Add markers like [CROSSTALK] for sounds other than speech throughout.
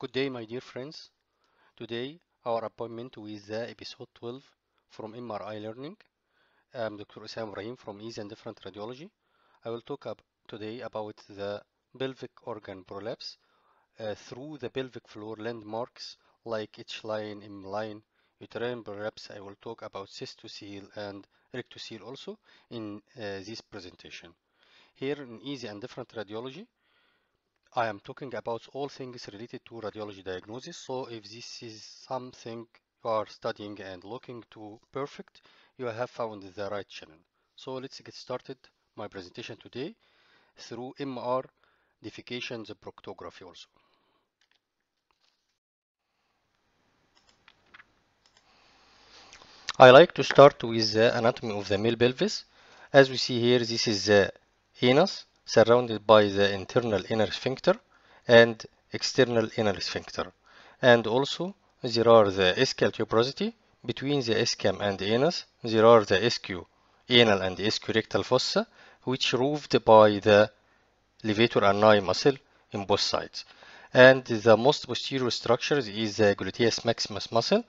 Good day, my dear friends. Today, our appointment with the episode 12 from MRI Learning. I'm Dr. Usam Ibrahim from Easy and Different Radiology. I will talk up today about the pelvic organ prolapse uh, through the pelvic floor landmarks like H line, M line, uterine prolapse. I will talk about cystocele and rectocele also in uh, this presentation. Here in Easy and Different Radiology, I am talking about all things related to radiology diagnosis. So if this is something you are studying and looking to perfect, you have found the right channel. So let's get started my presentation today through MR defecation the proctography also. I like to start with the anatomy of the male pelvis. As we see here, this is the anus surrounded by the internal inner sphincter and external inner sphincter. And also there are the ischial tuberosity between the ischium and the anus. There are the ischial anal and ischiorectal fossa which roofed by the levator ani muscle in both sides. And the most posterior structure is the gluteus maximus muscle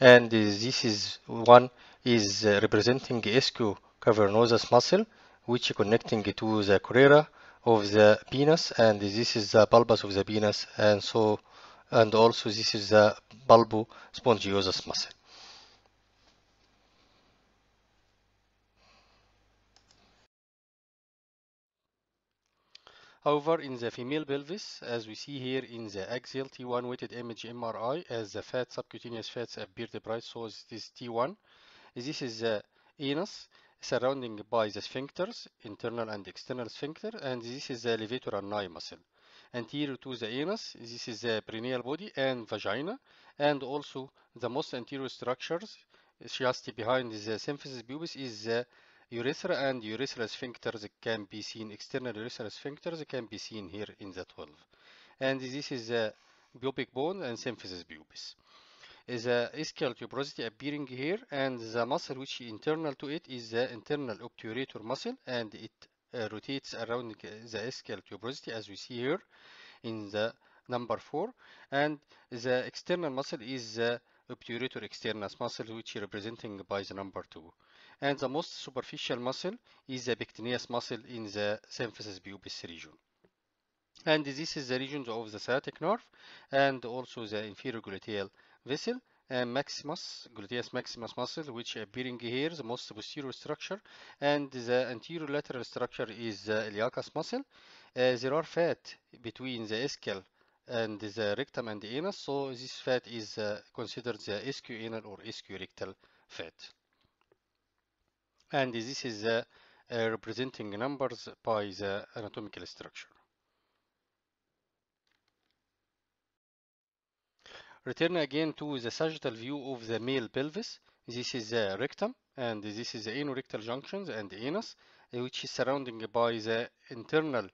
and this is one is uh, representing ischial cavernosus muscle which connecting to the crura of the penis and this is the bulbus of the penis and so and also this is the bulbospongiosus muscle. However, in the female pelvis, as we see here in the axial T1 weighted image MRI, as the fat subcutaneous fats appeared bright, so this is T1. This is the anus surrounding by the sphincters, internal and external sphincter, and this is the levator ani muscle. Anterior to the anus, this is the perineal body and vagina, and also the most anterior structures just behind the symphysis pubis is the urethra and urethral sphincters can be seen, external urethral sphincters can be seen here in the 12. And this is the pubic bone and symphysis pubis is a ischial tuberosity appearing here and the muscle which is internal to it is the internal obturator muscle and it uh, rotates around the ischial tuberosity as we see here in the number 4 and the external muscle is the obturator externus muscle which is representing by the number 2 and the most superficial muscle is the pectineus muscle in the symphysis pubis region. And this is the region of the sciatic nerve and also the inferior gluteal vessel and maximus, gluteus maximus muscle, which appearing here, the most posterior structure, and the anterior lateral structure is the iliacus muscle. Uh, there are fat between the ischial and the rectum and the anus, so this fat is uh, considered the ischioanal or ischiorectal fat. And this is uh, representing numbers by the anatomical structure. Return again to the sagittal view of the male pelvis. This is the rectum and this is the anorectal junctions and anus, which is surrounding by the internal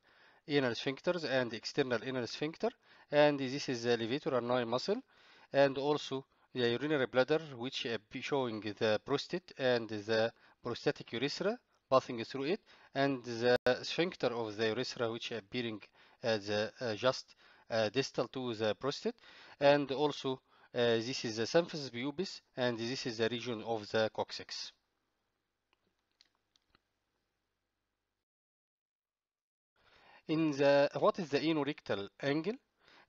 anal sphincters and external anal sphincter. And this is the levator ani muscle and also the urinary bladder, which is showing the prostate and the prostatic urethra passing through it, and the sphincter of the urethra, which appearing as uh, just uh, distal to the prostate and also uh, this is the symphysis pubis and this is the region of the coccyx. In the what is the anorectal angle?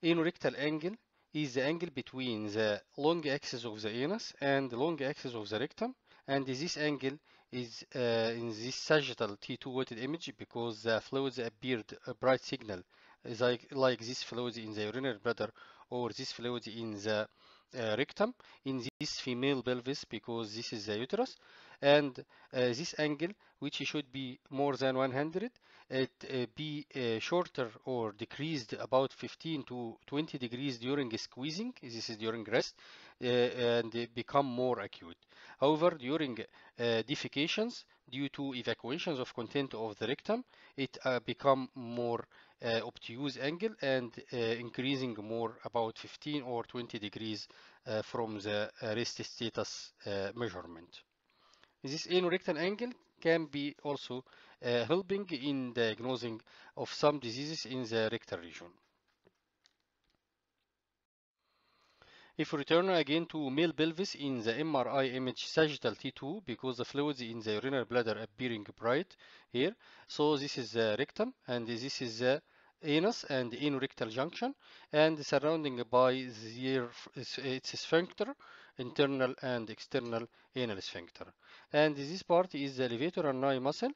Anorectal angle is the angle between the long axis of the anus and the long axis of the rectum and this angle is uh, in this sagittal T2 weighted image because the fluids appeared a bright signal like, like this fluid in the urinary bladder or this fluid in the uh, rectum in this female pelvis because this is the uterus. And uh, this angle which should be more than 100 it uh, be shorter or decreased about 15 to 20 degrees during squeezing. This is during rest and become more acute. However during defecations due to evacuations of content of the rectum it become more uh, obtuse angle and uh, increasing more about 15 or 20 degrees uh, from the rest status measurement. This anorectal angle can be also helping in diagnosing of some diseases in the rectal region. If we return again to male pelvis in the MRI image sagittal T2 because the fluids in the urinary bladder appearing bright here. So this is the rectum and this is the anus and the anorectal junction and surrounding by their, its sphincter, internal and external anal sphincter. And this part is the levator ani muscle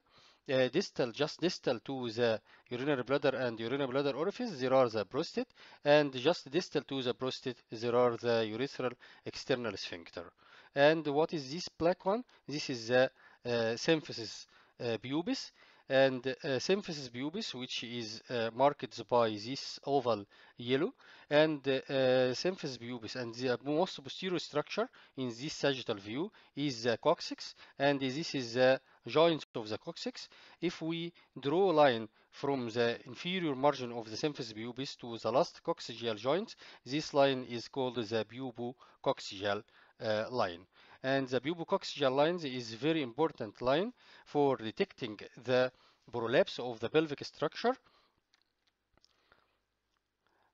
uh, distal, just distal to the urinary bladder and urinary bladder orifice, there are the prostate, and just distal to the prostate, there are the urethral external sphincter. And what is this black one? This is the uh, symphysis uh, pubis, and uh, symphysis pubis, which is uh, marked by this oval yellow, and uh, symphysis pubis, and the most posterior structure in this sagittal view is the coccyx, and this is the joint of the coccyx. If we draw a line from the inferior margin of the symphysis pubis to the last coccygeal joint, this line is called the pubococcygeal uh, line. And the pubococcygeal line is very important line for detecting the prolapse of the pelvic structure.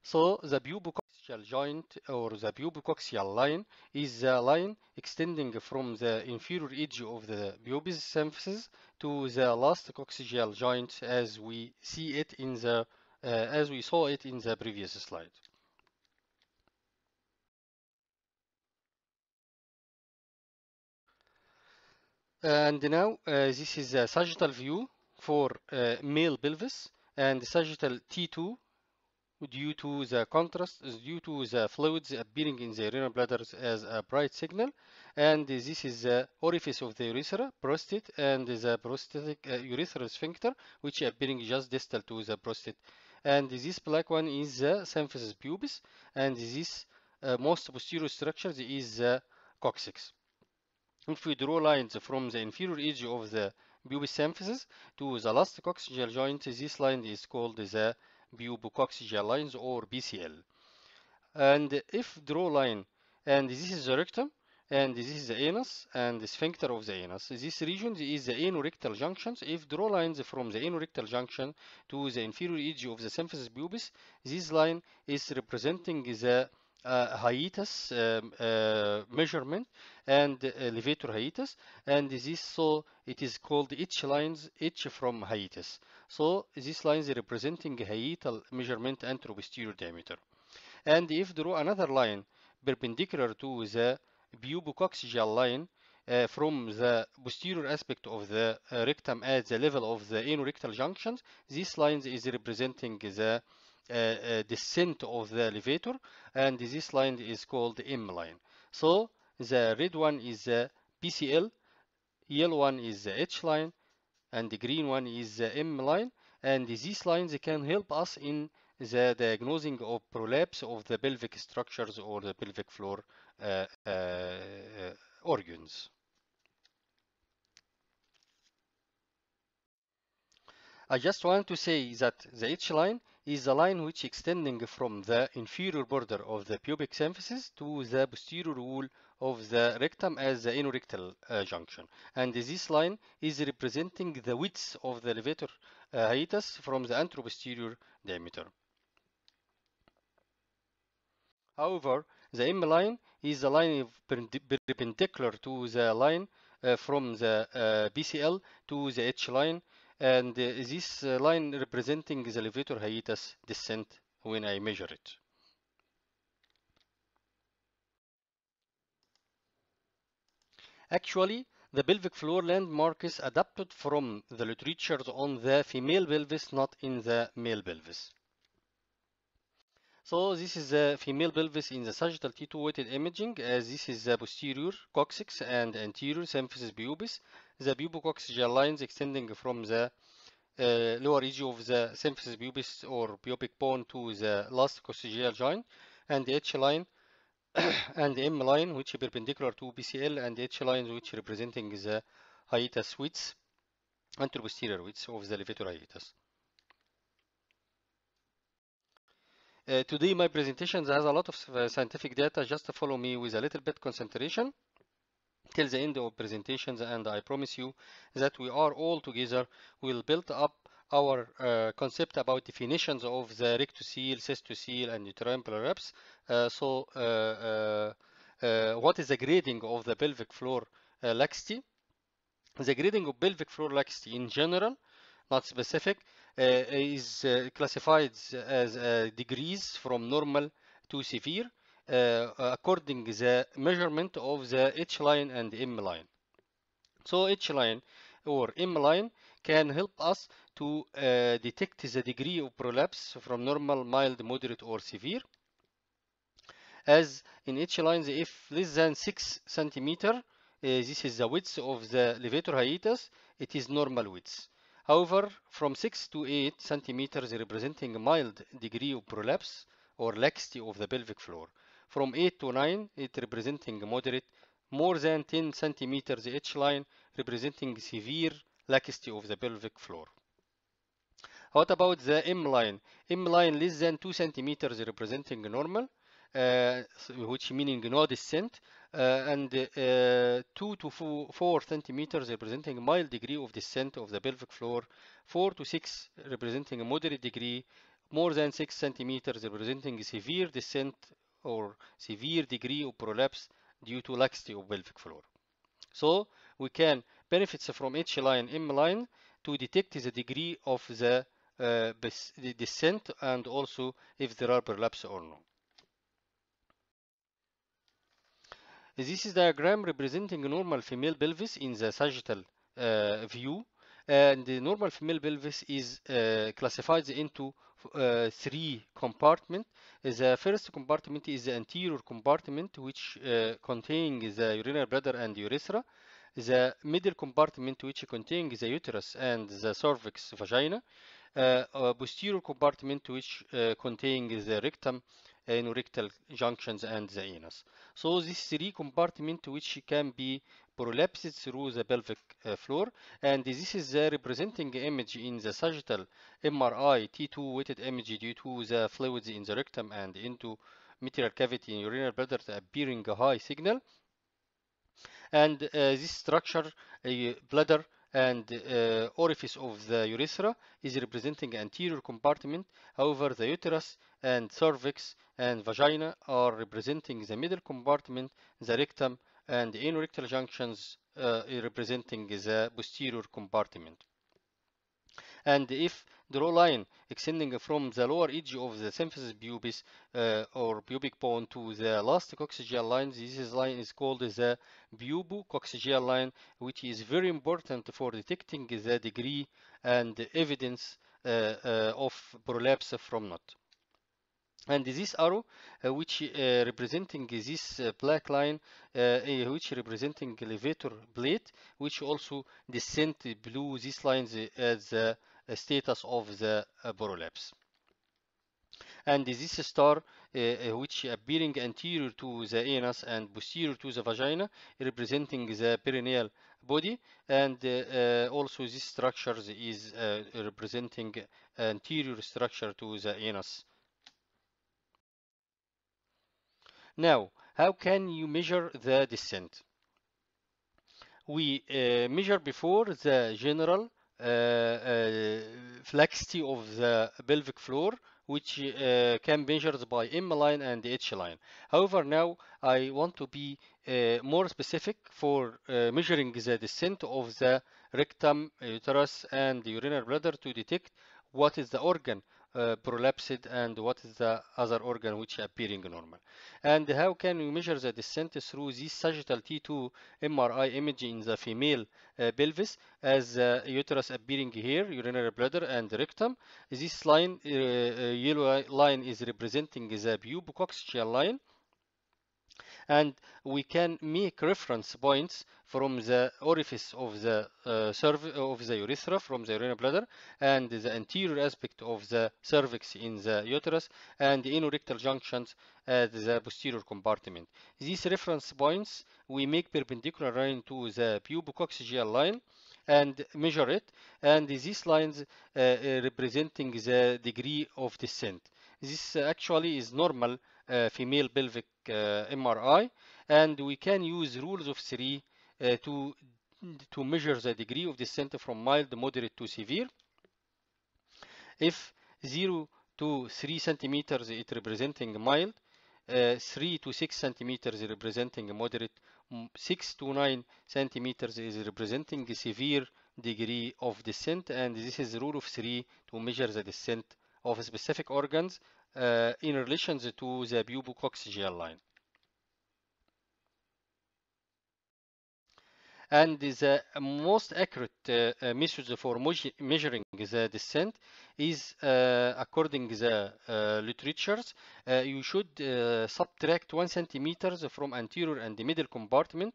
So the pubococcygeal joint or the pubococcygeal line is the line extending from the inferior edge of the pubis symphysis to the last coccygeal joint as we see it in the uh, as we saw it in the previous slide. And now uh, this is a sagittal view for uh, male pelvis and sagittal T2 due to the contrast, due to the fluids appearing in the urinary bladders as a bright signal. And this is the orifice of the urethra, prostate, and the prostatic uh, urethral sphincter, which appearing just distal to the prostate. And this black one is the symphysis pubis, and this uh, most posterior structure is the coccyx. If we draw lines from the inferior edge of the pubis symphysis to the last coccygeal joint, this line is called the pubococcygeal lines or PCL. And if draw line, and this is the rectum, and this is the anus and the sphincter of the anus. This region is the anorectal junctions. If draw lines from the anorectal junction to the inferior edge of the symphysis pubis, this line is representing the uh, hiatus um, uh, measurement and uh, levator hiatus. And this is so it is called H lines H from hiatus. So these lines representing hiatal measurement anteroposterior diameter. And if draw another line perpendicular to the pubococcygeal line uh, from the posterior aspect of the uh, rectum at the level of the anorectal junctions this line is representing the descent of the levator and this line is called M line. So the red one is the PCL, yellow one is the H line, and the green one is the M line. And these lines can help us in the diagnosing of prolapse of the pelvic structures or the pelvic floor uh, uh, organs. I just want to say that the H line is the line which extending from the inferior border of the pubic symphysis to the posterior wall of the rectum as the anorectal uh, junction. And this line is representing the width of the levator uh, hiatus from the anteroposterior diameter. However, the M line is the line perpendicular to the line uh, from the uh, PCL to the H line and uh, this uh, line representing the levator hiatus descent when I measure it. Actually, the pelvic floor landmark is adapted from the literature on the female pelvis, not in the male pelvis. So this is the female pelvis in the sagittal T2 weighted imaging as this is the posterior coccyx and anterior symphysis pubis. The pubococcygeal lines extending from the uh, lower edge of the symphysis pubis or pubic bone to the last coccygeal joint and the H line [COUGHS] and the M line which is perpendicular to PCL and H line which representing the hiatus width anteroposterior width of the levator hiatus. Uh, today my presentation has a lot of uh, scientific data. Just follow me with a little bit concentration till the end of presentations and I promise you that we are all together will build up our uh, concept about definitions of the rectocele, cystocele, and uterine prolapse. Uh, so, uh, uh, uh, what is the grading of the pelvic floor laxity? The grading of pelvic floor laxity in general, not specific, uh, is uh, classified as uh, degrees from normal to severe according the measurement of the H line and M line. So H line or M line can help us to uh, detect the degree of prolapse from normal, mild, moderate, or severe. As in H lines, if less than 6 centimeter, uh, this is the width of the levator hiatus, it is normal width. However, from 6 to 8 centimeters representing a mild degree of prolapse or laxity of the pelvic floor. From 8 to 9, it representing moderate. More than 10 centimeters H line representing severe laxity of the pelvic floor. What about the M line? M line less than 2 centimeters representing normal, which meaning no descent, uh, and uh, 2 to 4, 4 centimeters representing mild degree of descent of the pelvic floor, 4 to 6 representing a moderate degree, more than 6 centimeters representing severe descent or severe degree of prolapse due to laxity of pelvic floor. So we can benefits from H line, M line to detect the degree of the, uh, descent and also if there are prolapse or no. This is diagram representing a normal female pelvis in the sagittal uh, view and the normal female pelvis is uh, classified into uh, three compartments. The first compartment is the anterior compartment which uh, contains the urinary bladder and urethra. The middle compartment which contains the uterus and the cervix vagina. Uh, a posterior compartment which uh, contains the rectum anorectal junctions and the anus. So these three compartments which can be prolapsed through the pelvic uh, floor and this is the representing image in the sagittal MRI T2 weighted image due to the fluids in the rectum and into material cavity in urinary bladder appearing a high signal and uh, this structure a bladder and uh, orifice of the urethra is representing anterior compartment however the uterus and cervix and vagina are representing the middle compartment the rectum and the anorectal junctions uh, representing the posterior compartment. And if the raw line extending from the lower edge of the symphysis pubis uh, or pubic bone to the last coccygeal line, this line is called the pubo-coccygeal line, which is very important for detecting the degree and evidence uh, uh, of prolapse from not. And this arrow uh, which uh, representing this uh, black line which representing levator blade, which also descend below these lines as status of the prolapse and this star uh, which appearing anterior to the anus and posterior to the vagina representing the perineal body. And uh, also this structure is uh, representing anterior structure to the anus. Now, how can you measure the descent? We uh, measure before the general uh, uh, laxity of the pelvic floor, which uh, can be measured by M line and H line. However, now I want to be uh, more specific for uh, measuring the descent of the rectum, uterus, and the urinary bladder to detect what is the organ uh, prolapsed and what is the other organ which appearing normal? And how can we measure the descent through this sagittal T2 MRI image in the female uh, pelvis as uh, uterus appearing here urinary bladder and rectum? This line uh, yellow line is representing the pubococcygeal line and we can make reference points from the orifice of the uh, of the urethra from the urinary bladder and the anterior aspect of the cervix in the uterus and the anorectal junctions at the posterior compartment. These reference points we make perpendicular line to the pubococcygeal line and measure it and these lines uh, representing the degree of descent. This actually is normal uh, female pelvic uh, MRI and we can use rules of three uh, to to measure the degree of descent from mild, moderate to severe. if 0 to 3 centimeters it representing mild, uh, 3 to 6 centimeters representing moderate, 6 to 9 centimeters is representing the severe degree of descent and this is rule of 3 to measure the descent of specific organs uh, in relation to the pubococcygeal line. and the most accurate uh, method for measuring the descent is uh, according the uh, literatures you should subtract one centimeters from anterior and the middle compartment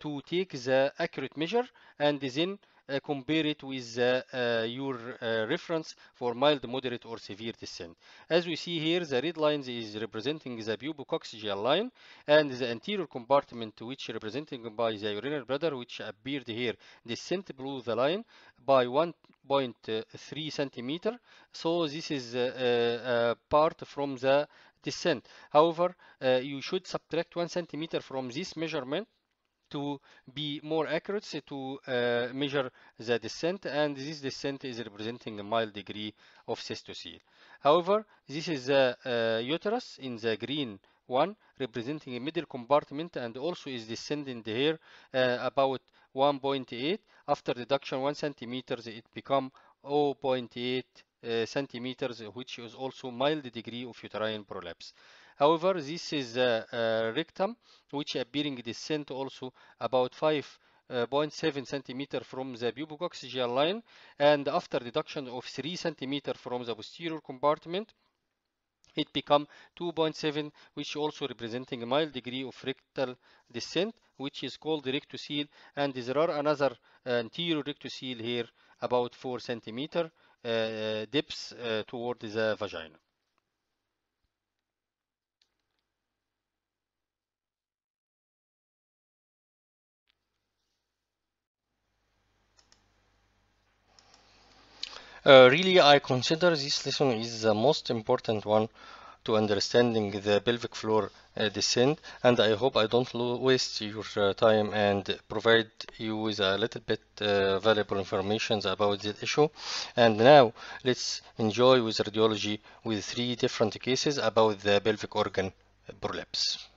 to take the accurate measure and then uh, Uh, compare it with uh, uh, your uh, reference for mild, moderate, or severe descent. As we see here, the red line is representing the pubococcygeal line, and the anterior compartment, which is representing by the urinary bladder, which appeared here, descent below the line by uh, 1.3 centimeter. So this is part from the descent. However, you should subtract one centimeter from this measurement to be more accurate to uh, measure the descent and this descent is representing a mild degree of cystocele. However, this is the uh, uterus in the green one representing a middle compartment and also is descending here uh, about 1.8 after deduction 1 centimeters it become 0.8 uh, centimeters which is also mild degree of uterine prolapse. However, this is a, a rectum which appearing descent also about 5.7 uh, centimeter from the pubococcygeal line and after deduction of 3 centimeter from the posterior compartment it become 2.7 which also representing a mild degree of rectal descent which is called rectocele and there are another uh, anterior rectocele here about 4 centimeter uh, uh, toward the vagina. Uh, really, I consider this lesson is the most important one to understanding the pelvic floor uh, descent and I hope I don't waste your uh, time and provide you with a little bit uh, valuable information about this issue and now let's enjoy with radiology with three different cases about the pelvic organ prolapse.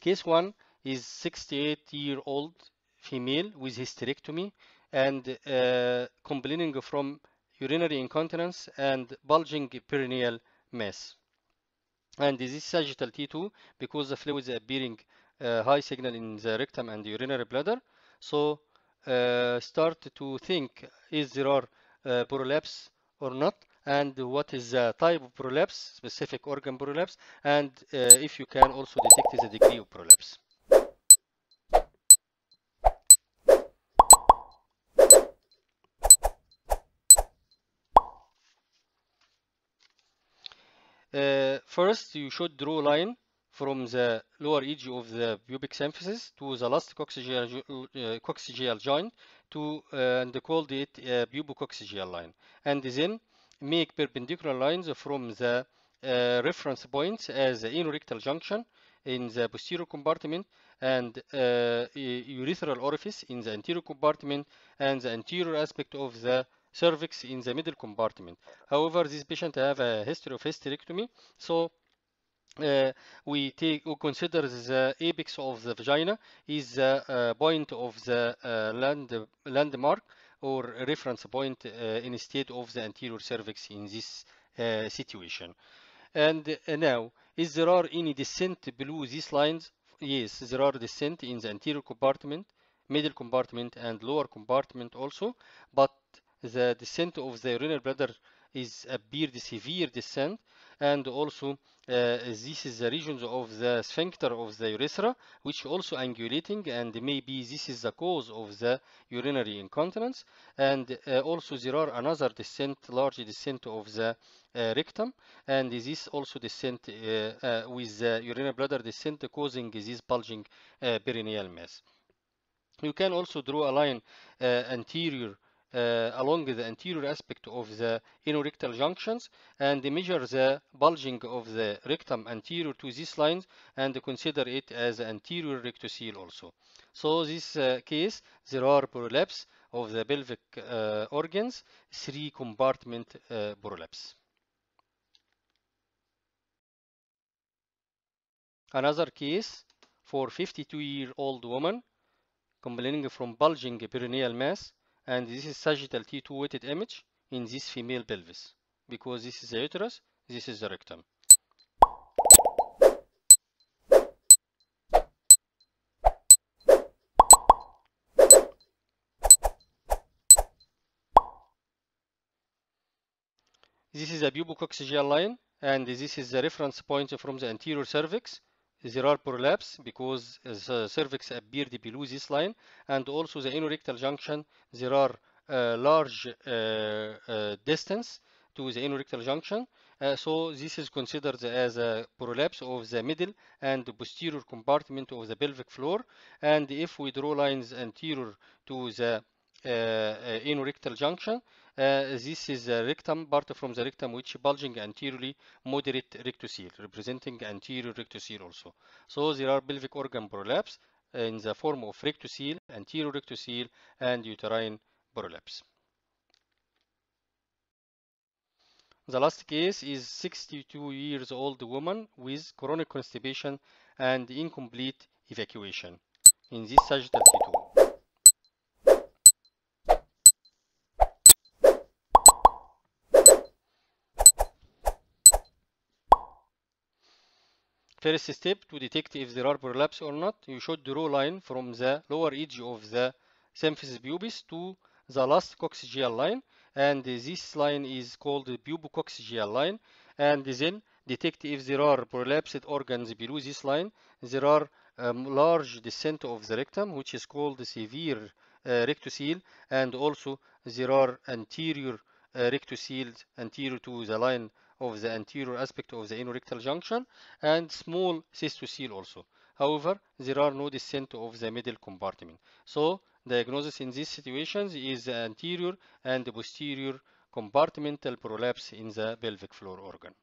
Case 1 is 68 year old female with hysterectomy and uh, complaining from urinary incontinence and bulging perineal mass. And this is sagittal T2 because the fluid is appearing uh, high signal in the rectum and the urinary bladder. So uh, start to think is there are uh, prolapse or not and what is the type of prolapse, specific organ prolapse, and uh, if you can also detect the degree of prolapse. Uh, first, you should draw a line from the lower edge of the pubic symphysis to the last coccygeal, uh, coccygeal joint to uh, and called it a pubococcygeal line. And then make perpendicular lines from the uh, reference points as the anorectal junction in the posterior compartment and uh, urethral orifice in the anterior compartment and the anterior aspect of the cervix in the middle compartment. However, this patient have a history of hysterectomy, so uh, we take we consider the apex of the vagina is the uh, point of the uh, land landmark or reference point uh, instead of the anterior cervix in this uh, situation. And uh, now, is there are any descent below these lines? Yes, there are descent in the anterior compartment, middle compartment, and lower compartment also, but the descent of the urinary bladder is appeared severe descent and also uh, this is the regions of the sphincter of the urethra which also angulating and maybe this is the cause of the urinary incontinence. And uh, also there are another descent large descent of the uh, rectum and this also descent uh, uh, with the urinary bladder descent causing this bulging uh, perineal mass. You can also draw a line anterior along the anterior aspect of the anorectal junctions and measure the bulging of the rectum anterior to these lines and consider it as anterior rectocele also. So this uh, case, there are prolapse of the pelvic uh, organs, three compartment uh, prolapse. Another case for 52-year-old woman complaining from bulging perineal mass, and this is sagittal T2 weighted image in this female pelvis because this is the uterus, this is the rectum. This is a pubococcygeal line, and this is the reference point from the anterior cervix. There are prolapse because the cervix appeared below this line, and also the anorectal junction. There are uh, large uh, uh, distance to the anorectal junction. Uh, so this is considered as a prolapse of the middle and posterior compartment of the pelvic floor. And if we draw lines anterior to the uh, uh, anorectal junction, Uh, this is the rectum part from the rectum which bulging anteriorly moderate rectocele, representing anterior rectocele also. So there are pelvic organ prolapse in the form of rectocele, anterior rectocele, and uterine prolapse. The last case is 62 years old woman with chronic constipation and incomplete evacuation in this sagittal T2. First step to detect if there are prolapse or not, you should draw line from the lower edge of the symphysis pubis to the last coccygeal line and this line is called the pubococcygeal line and then detect if there are prolapsed organs below this line. There are um, large descent of the rectum which is called severe uh, rectocele and also there are anterior uh, rectoceles anterior to the line of the anterior aspect of the anorectal junction and small cystocele also. However, there are no descent of the middle compartment. So diagnosis in these situations is the anterior and the posterior compartmental prolapse in the pelvic floor organ.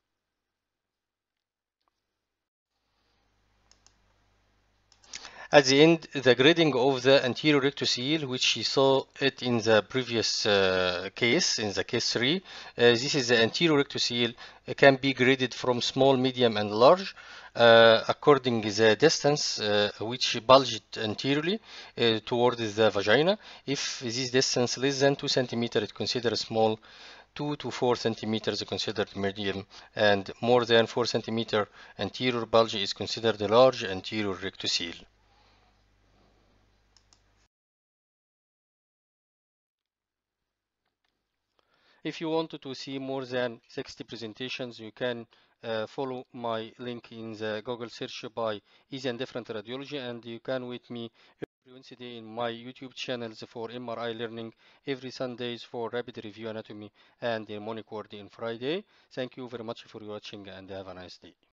At the end, the grading of the anterior rectocele, which you saw it in the previous uh, case, in the case 3, uh, this is the anterior rectocele, it can be graded from small, medium, and large uh, according the distance uh, which bulged anteriorly uh, towards the vagina. If this distance less than 2 centimeters, it considered small, 2 to 4 centimeters considered medium and more than 4 centimeter anterior bulge is considered a large anterior rectocele. If you wanted to see more than 60 presentations, you can uh, follow my link in the Google search by Easy and Different Radiology, and you can with me every Wednesday in my YouTube channels for MRI learning, every Sundays for rapid review anatomy, and in Monique Ward in Friday. Thank you very much for watching and have a nice day.